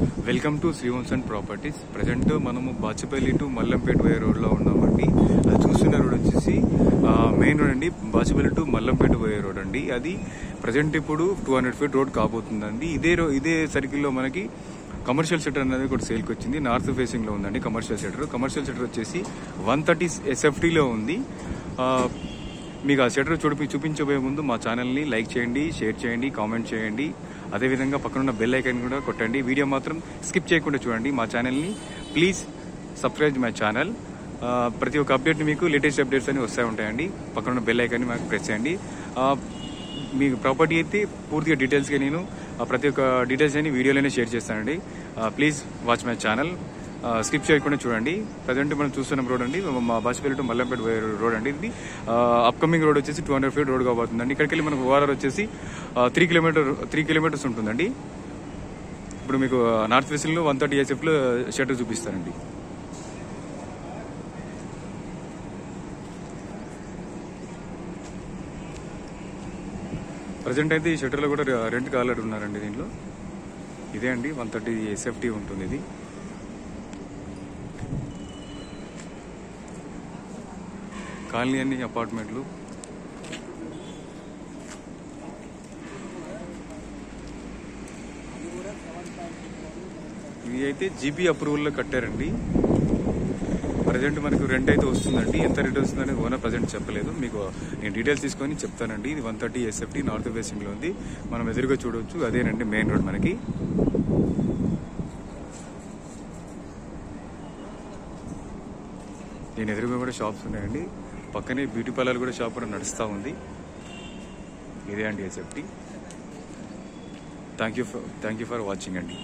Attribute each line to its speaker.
Speaker 1: Welcome to Srivamshan properties present మనము Bachupally to Mallampet వే రోడ్లో ఉన్నామండి. అది చూస్తున్న రోడ్ వచ్చేసి మెయిన్ రోడ్ అండి. Bachupally to Mallampet way road అండి. అది ప్రజెంట్ ఇప్పుడు టూ హండ్రెడ్ ఫీట్ రోడ్ కాబోతుందండి. ఇదే రో ఇదే సర్కిల్లో మనకి కమర్షియల్ సెటర్ అనేది కూడా సేల్కి వచ్చింది. నార్త్ ఫేసింగ్లో ఉందండి కమర్షియల్ సెటర్ కమర్షియల్ సెటర్ వచ్చేసి వన్ థర్టీ ఎస్ఎఫ్టీలో ఉంది. మీకు ఆ షెటర్ చూపి చూపించబోయే ముందు మా ఛానల్ని లైక్ చేయండి షేర్ చేయండి కామెంట్ చేయండి. అదేవిధంగా పక్కనున్న బెల్ ఐకాన్ కూడా కొట్టండి. వీడియో మాత్రం స్కిప్ చేయకుండా చూడండి మా ఛానల్ని. Please subscribe my channel. ప్రతి ఒక్క అప్డేట్ మీకు లేటెస్ట్ అప్డేట్స్ అని వస్తూ ఉంటాయండి. పక్కనున్న బెల్ ఐకాన్ని మాకు ప్రెస్ చేయండి. మీకు ప్రాపర్టీ అయితే పూర్తిగా డీటెయిల్స్గా నేను ప్రతి ఒక్క డీటెయిల్స్ అని వీడియోలోనే షేర్ చేస్తానండి. Please watch my channel. Skip చేయకుండా చూడండి. ప్రజెంట్ మనం చూస్తున్న రోడ్ అండి మా బాసిపల్లి టు మల్లంపేట రోడ్ అండి ఇది. అప్కమింగ్ రోడ్ వచ్చేసి టూ హండ్రెడ్ ఫీట్ రోడ్ కాబోతుందండి. ఇక్కడికి వెళ్ళి మనకు ఓఆర్ఆర్ వచ్చేసి త్రీ కిలోమీటర్ త్రీ కిలోమీటర్స్ ఉంటుందండి. ఇప్పుడు మీకు నార్త్ వెస్ట్లో వన్ థర్టీ ఎస్ఎఫ్లో షట్టర్ చూపిస్తారండి ప్రజెంట్ అయితే ఈ షటర్లో కూడా రెంట్ కాలర్ ఉన్నారండి దీంట్లో. ఇదే అండి వన్ థర్టీ ఎస్ఎఫ్టీ ఉంటుంది ఇది. కాలనీ అన్ని అపార్ట్మెంట్లు. ఇది అయితే జీపీ అప్రూవల్లో కట్టారండి. ప్రజెంట్ మనకు రెంట్ అయితే వస్తుందండి. ఎంత రేట్ వస్తుందని ఓనర్ ప్రజెంట్ చెప్పలేదు. మీకు నేను డీటెయిల్స్ తీసుకొని చెప్తానండి. ఇది వన్ థర్టీ ఎస్ఎఫ్టీ నార్త్ ఫేసింగ్లో ఉంది. మనం ఎదురుగా చూడవచ్చు అదేనండి మెయిన్ రోడ్ మనకి. దీని ఎదురుగా కూడా షాప్స్ ఉన్నాయండి. పక్కనే బ్యూటీ పార్లర్ కూడా షాప్ కూడా నడుస్తూ ఉంది. ఇదే అండి SFT thank you for thank you for watching అండి.